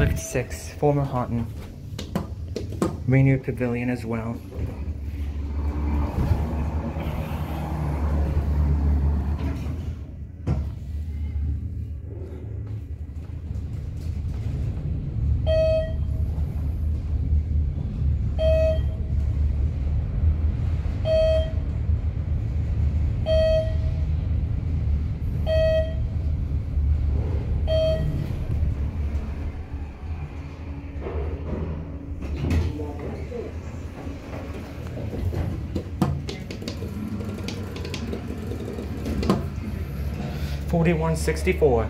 Lift 6, former Haunton. Rainier Pavilion as well. Forty-one sixty-four.